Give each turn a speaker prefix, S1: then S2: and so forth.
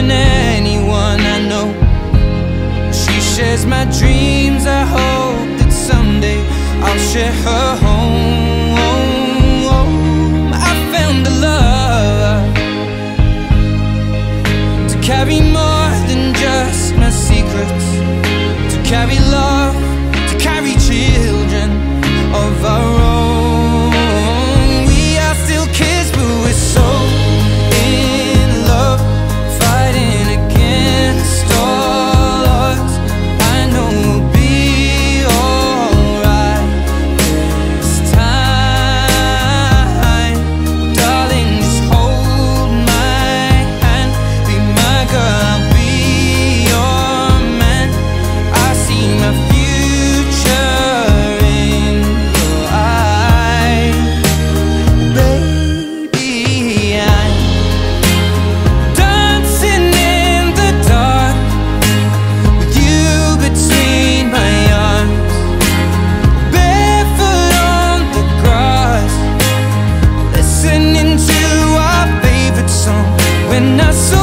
S1: than anyone I know. She shares my dreams. I hope that someday I'll share her home. and I